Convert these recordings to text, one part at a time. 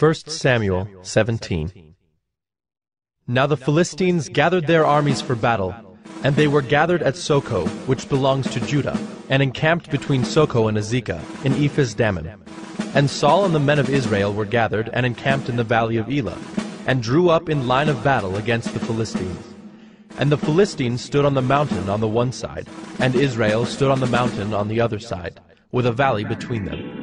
1 Samuel 17 Now the Philistines gathered their armies for battle, and they were gathered at Socoh, which belongs to Judah, and encamped between Socoh and Azekah, in Ephes Dammim. And Saul and the men of Israel were gathered and encamped in the valley of Elah, and drew up in line of battle against the Philistines. And the Philistines stood on the mountain on the one side, and Israel stood on the mountain on the other side, with a valley between them.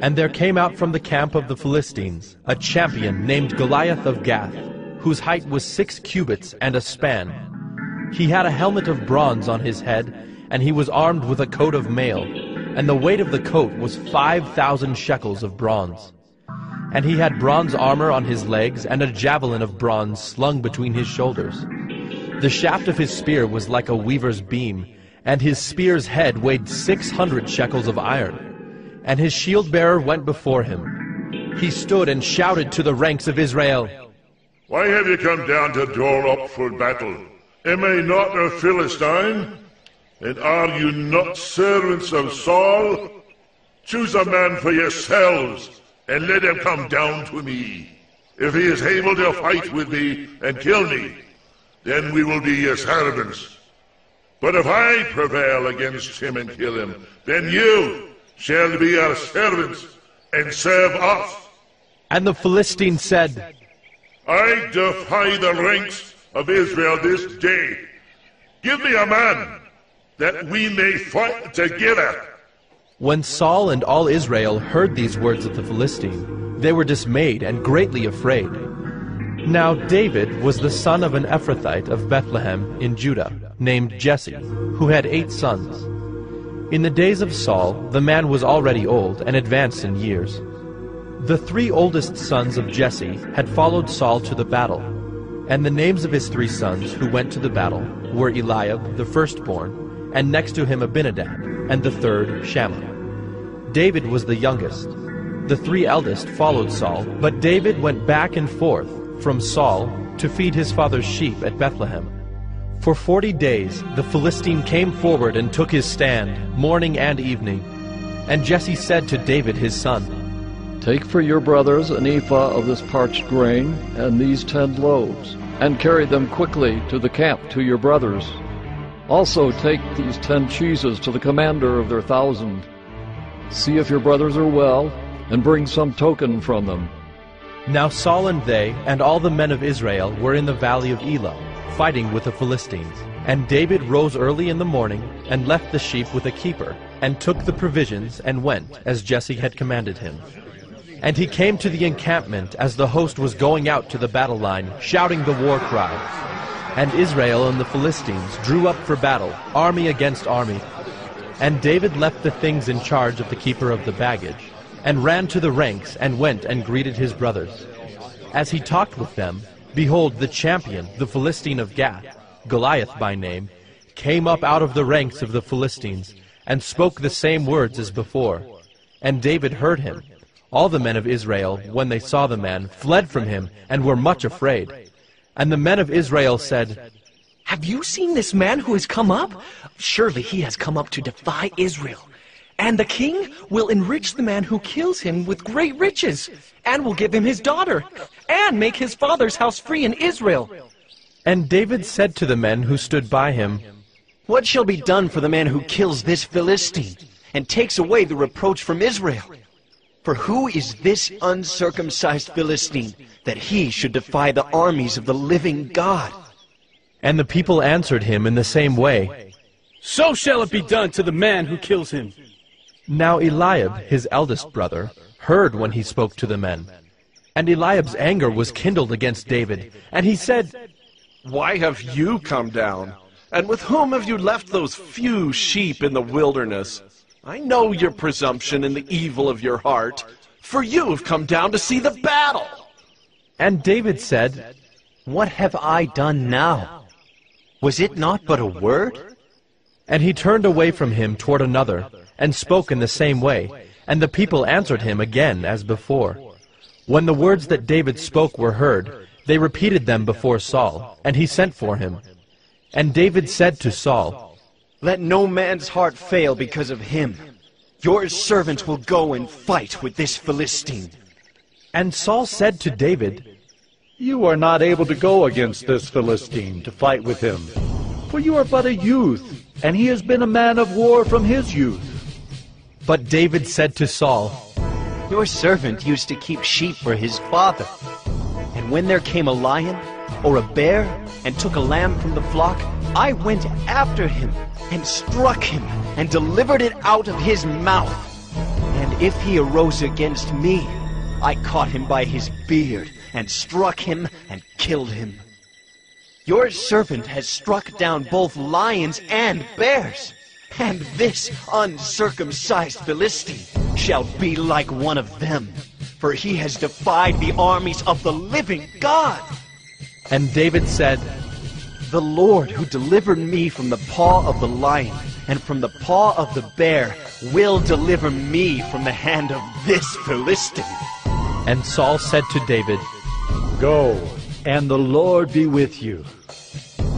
And there came out from the camp of the Philistines a champion named Goliath of Gath, whose height was six cubits and a span. He had a helmet of bronze on his head, and he was armed with a coat of mail, and the weight of the coat was five thousand shekels of bronze. And he had bronze armor on his legs, and a javelin of bronze slung between his shoulders. The shaft of his spear was like a weaver's beam, and his spear's head weighed six hundred shekels of iron. And his shield-bearer went before him. He stood and shouted to the ranks of Israel, Why have you come down to draw up for battle? Am I not a Philistine? And are you not servants of Saul? Choose a man for yourselves, and let him come down to me. If he is able to fight with me and kill me, then we will be your servants. But if I prevail against him and kill him, then you shall be our servants and serve us. And the Philistine said, I defy the ranks of Israel this day. Give me a man that we may fight together. When Saul and all Israel heard these words of the Philistine, they were dismayed and greatly afraid. Now David was the son of an Ephrathite of Bethlehem in Judah, named Jesse, who had eight sons. In the days of Saul, the man was already old and advanced in years. The three oldest sons of Jesse had followed Saul to the battle, and the names of his three sons who went to the battle were Eliab, the firstborn, and next to him Abinadab, and the third Shammah. David was the youngest. The three eldest followed Saul, but David went back and forth from Saul to feed his father's sheep at Bethlehem. For forty days the Philistine came forward and took his stand, morning and evening. And Jesse said to David his son, Take for your brothers an ephah of this parched grain and these ten loaves, and carry them quickly to the camp to your brothers. Also take these ten cheeses to the commander of their thousand. See if your brothers are well, and bring some token from them. Now Saul and they, and all the men of Israel, were in the valley of Elah, fighting with the Philistines. And David rose early in the morning, and left the sheep with a keeper, and took the provisions, and went, as Jesse had commanded him. And he came to the encampment as the host was going out to the battle line, shouting the war cry. And Israel and the Philistines drew up for battle, army against army. And David left the things in charge of the keeper of the baggage, and ran to the ranks and went and greeted his brothers. As he talked with them, behold, the champion, the Philistine of Gath, Goliath by name, came up out of the ranks of the Philistines, and spoke the same words as before. And David heard him. All the men of Israel, when they saw the man, fled from him, and were much afraid. And the men of Israel said, Have you seen this man who has come up? Surely he has come up to defy Israel. And the king will enrich the man who kills him with great riches, and will give him his daughter, and make his father's house free in Israel. And David said to the men who stood by him, What shall be done for the man who kills this Philistine, and takes away the reproach from Israel? For who is this uncircumcised Philistine, that he should defy the armies of the living God? And the people answered him in the same way. So shall it be done to the man who kills him. Now Eliab, his eldest brother, heard when he spoke to the men. And Eliab's anger was kindled against David, and he said, Why have you come down? And with whom have you left those few sheep in the wilderness? I know your presumption and the evil of your heart, for you have come down to see the battle. And David said, What have I done now? Was it not but a word? And he turned away from him toward another, and spoke in the same way, and the people answered him again as before. When the words that David spoke were heard, they repeated them before Saul, and he sent for him. And David said to Saul, Let no man's heart fail because of him. Your servant will go and fight with this Philistine. And Saul said to David, You are not able to go against this Philistine to fight with him, for you are but a youth, and he has been a man of war from his youth. But David said to Saul, Your servant used to keep sheep for his father. And when there came a lion or a bear and took a lamb from the flock, I went after him and struck him and delivered it out of his mouth. And if he arose against me, I caught him by his beard and struck him and killed him. Your servant has struck down both lions and bears. And this uncircumcised Philistine shall be like one of them, for he has defied the armies of the living God. And David said, The Lord who delivered me from the paw of the lion and from the paw of the bear will deliver me from the hand of this Philistine. And Saul said to David, Go, and the Lord be with you.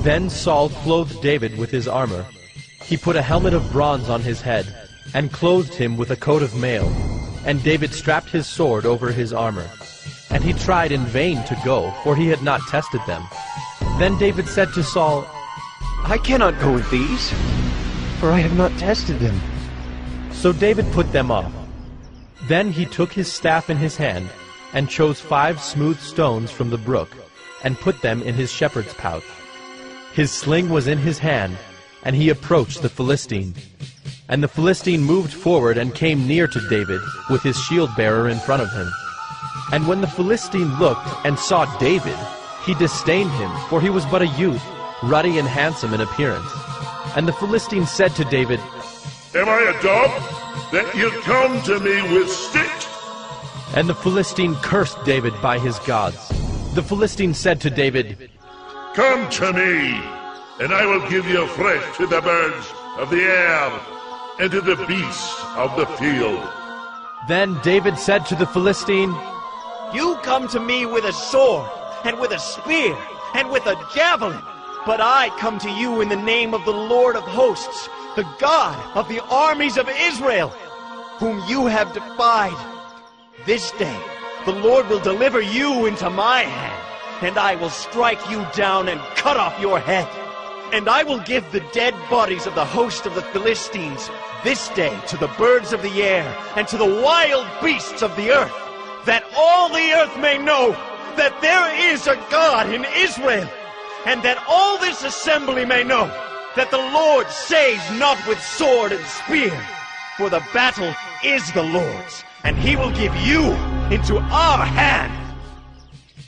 Then Saul clothed David with his armor. He put a helmet of bronze on his head, and clothed him with a coat of mail. And David strapped his sword over his armor. And he tried in vain to go, for he had not tested them. Then David said to Saul, I cannot go with these, for I have not tested them. So David put them off. Then he took his staff in his hand, and chose five smooth stones from the brook, and put them in his shepherd's pouch. His sling was in his hand, and he approached the Philistine. And the Philistine moved forward and came near to David, with his shield-bearer in front of him. And when the Philistine looked and saw David, he disdained him, for he was but a youth, ruddy and handsome in appearance. And the Philistine said to David, Am I a dog that you come to me with sticks? And the Philistine cursed David by his gods. The Philistine said to David, Come to me, and I will give you flesh to the birds of the air and to the beasts of the field. Then David said to the Philistine, You come to me with a sword, and with a spear, and with a javelin. But I come to you in the name of the Lord of hosts, the God of the armies of Israel, whom you have defied. This day the Lord will deliver you into my hand, and I will strike you down and cut off your head. And I will give the dead bodies of the host of the Philistines this day to the birds of the air and to the wild beasts of the earth, that all the earth may know that there is a God in Israel, and that all this assembly may know that the Lord saves not with sword and spear, for the battle is the Lord's, and he will give you into our hand.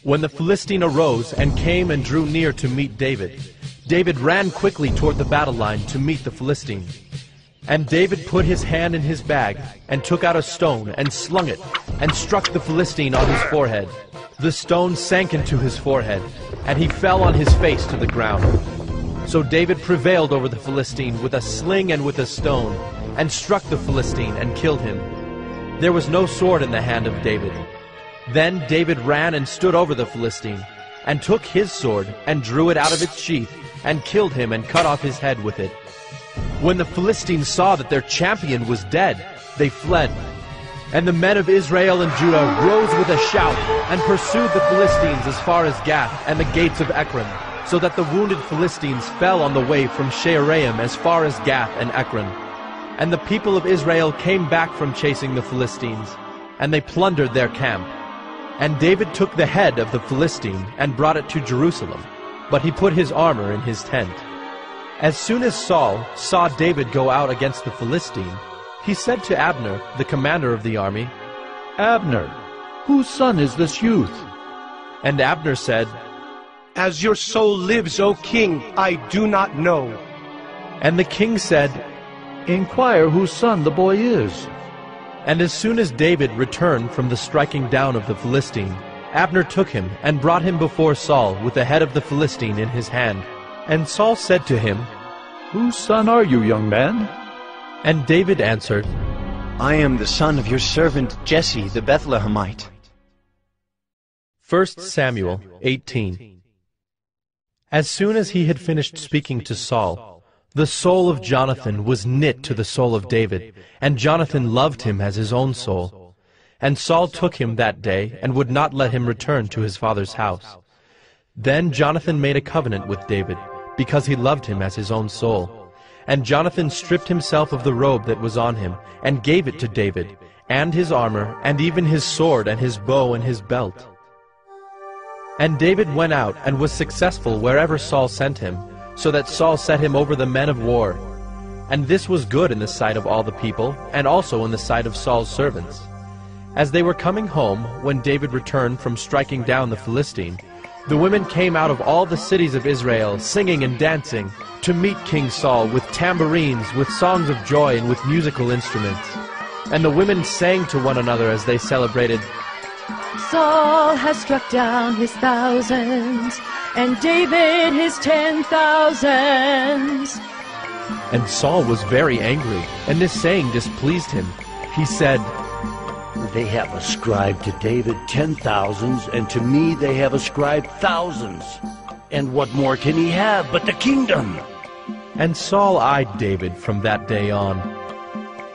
When the Philistine arose and came and drew near to meet David, David ran quickly toward the battle line to meet the Philistine. And David put his hand in his bag, and took out a stone, and slung it, and struck the Philistine on his forehead. The stone sank into his forehead, and he fell on his face to the ground. So David prevailed over the Philistine with a sling and with a stone, and struck the Philistine and killed him. There was no sword in the hand of David. Then David ran and stood over the Philistine, and took his sword, and drew it out of its sheath, and killed him and cut off his head with it. When the Philistines saw that their champion was dead, they fled. And the men of Israel and Judah rose with a shout, and pursued the Philistines as far as Gath and the gates of Ekron, so that the wounded Philistines fell on the way from Shaaraim as far as Gath and Ekron. And the people of Israel came back from chasing the Philistines, and they plundered their camp. And David took the head of the Philistine and brought it to Jerusalem, but he put his armor in his tent. As soon as Saul saw David go out against the Philistine, he said to Abner, the commander of the army, Abner, whose son is this youth? And Abner said, As your soul lives, O king, I do not know. And the king said, Inquire whose son the boy is. And as soon as David returned from the striking down of the Philistine, Abner took him and brought him before Saul with the head of the Philistine in his hand. And Saul said to him, Whose son are you, young man? And David answered, I am the son of your servant Jesse the Bethlehemite. 1 Samuel 18 As soon as he had finished speaking to Saul, the soul of Jonathan was knit to the soul of David, and Jonathan loved him as his own soul. And Saul took him that day, and would not let him return to his father's house. Then Jonathan made a covenant with David, because he loved him as his own soul. And Jonathan stripped himself of the robe that was on him, and gave it to David, and his armor, and even his sword, and his bow, and his belt. And David went out, and was successful wherever Saul sent him, so that Saul set him over the men of war. And this was good in the sight of all the people, and also in the sight of Saul's servants. As they were coming home, when David returned from striking down the Philistine, the women came out of all the cities of Israel, singing and dancing, to meet King Saul with tambourines, with songs of joy, and with musical instruments. And the women sang to one another as they celebrated, Saul has struck down his thousands, and David his ten thousands. And Saul was very angry, and this saying displeased him. He said, They have ascribed to David ten thousands, and to me they have ascribed thousands. And what more can he have but the kingdom? And Saul eyed David from that day on.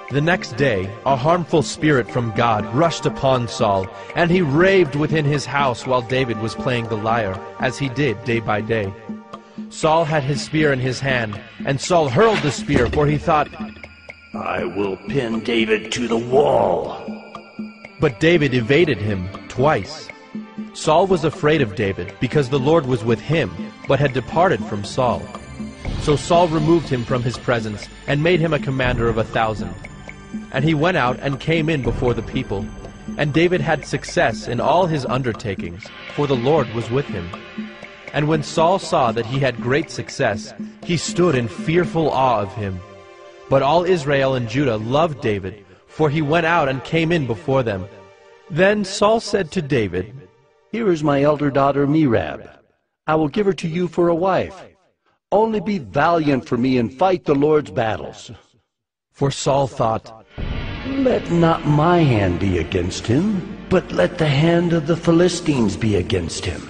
The next day, a harmful spirit from God rushed upon Saul, and he raved within his house while David was playing the lyre, as he did day by day. Saul had his spear in his hand, and Saul hurled the spear, for he thought, I will pin David to the wall. But David evaded him twice. Saul was afraid of David, because the Lord was with him, but had departed from Saul. So Saul removed him from his presence, and made him a commander of a thousand. And he went out and came in before the people. And David had success in all his undertakings, for the Lord was with him. And when Saul saw that he had great success, he stood in fearful awe of him. But all Israel and Judah loved David, for he went out and came in before them. Then Saul said to David, Here is my elder daughter Merab. I will give her to you for a wife. Only be valiant for me and fight the Lord's battles. For Saul thought, Let not my hand be against him, but let the hand of the Philistines be against him.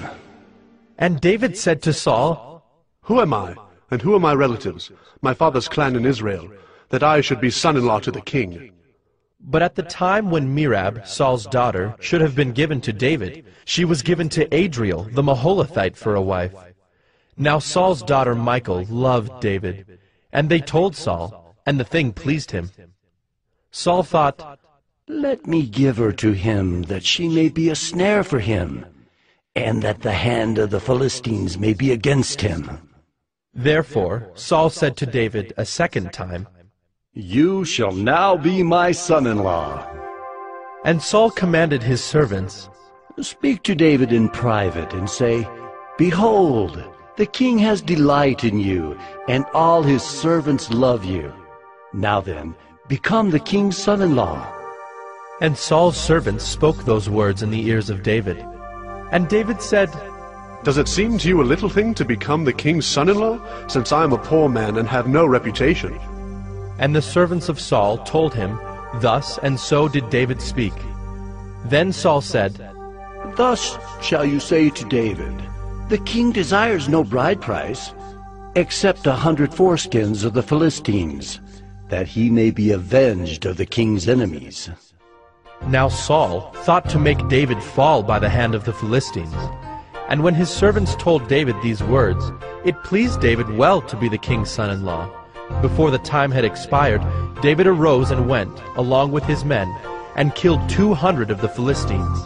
And David said to Saul, Who am I, and who are my relatives, my father's clan in Israel, that I should be son-in-law to the king? But at the time when Merab, Saul's daughter, should have been given to David, she was given to Adriel, the Meholathite, for a wife. Now Saul's daughter Michal loved David, and they told Saul, and the thing pleased him. Saul thought, Let me give her to him, that she may be a snare for him, and that the hand of the Philistines may be against him. Therefore Saul said to David a second time, You shall now be my son-in-law. And Saul commanded his servants, Speak to David in private, and say, Behold, the king has delight in you, and all his servants love you. Now then, become the king's son-in-law. And Saul's servants spoke those words in the ears of David. And David said, Does it seem to you a little thing to become the king's son-in-law, since I am a poor man and have no reputation? And the servants of Saul told him, Thus and so did David speak. Then Saul said, Thus shall you say to David, The king desires no bride price, except a hundred foreskins of the Philistines, that he may be avenged of the king's enemies. Now Saul thought to make David fall by the hand of the Philistines. And when his servants told David these words, it pleased David well to be the king's son-in-law. Before the time had expired, David arose and went, along with his men, and killed two hundred of the Philistines.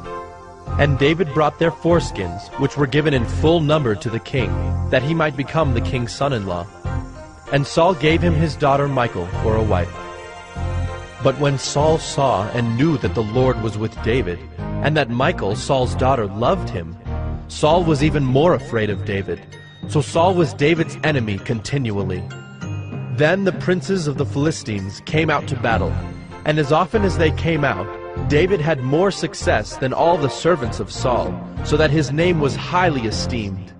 And David brought their foreskins, which were given in full number to the king, that he might become the king's son-in-law. And Saul gave him his daughter Michal for a wife. But when Saul saw and knew that the Lord was with David, and that Michal, Saul's daughter, loved him, Saul was even more afraid of David. So Saul was David's enemy continually. Then the princes of the Philistines came out to battle, and as often as they came out, David had more success than all the servants of Saul, so that his name was highly esteemed.